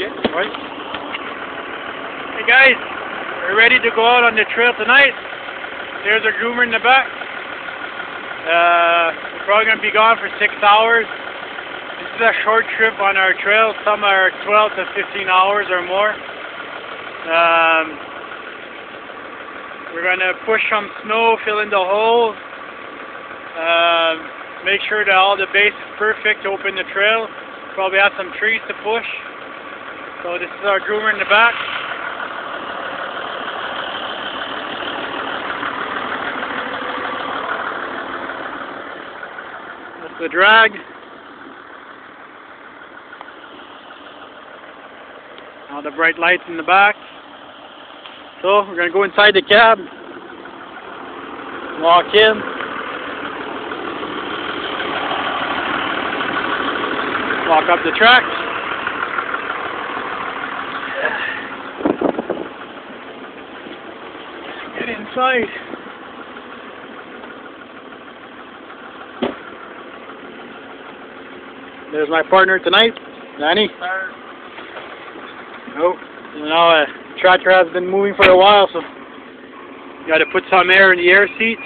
Right. Hey guys, we're ready to go out on the trail tonight. There's a groomer in the back. Uh, we're probably going to be gone for six hours. This is a short trip on our trail. Some are 12 to 15 hours or more. Um, we're going to push some snow, fill in the holes, um, make sure that all the base is perfect to open the trail. Probably have some trees to push. So this is our groomer in the back. That's the drag. All the bright lights in the back. So we're gonna go inside the cab. Walk in. Walk up the track. Get inside. There's my partner tonight, Danny. Oh, you know, uh, tractor has been moving for a while, so you got to put some air in the air seat.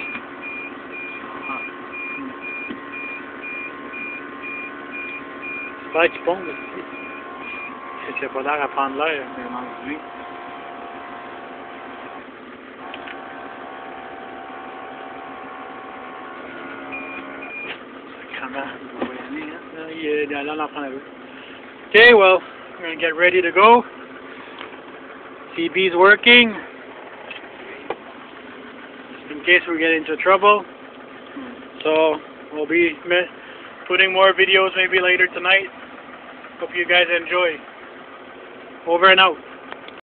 J'espère qu'il pompe aussi. Je sais pas l'air à prendre l'air, Okay, well, we're gonna get ready to go. CB's working. Just in case we get into trouble. So, we'll be putting more videos maybe later tonight. Hope you guys enjoy. Over and out.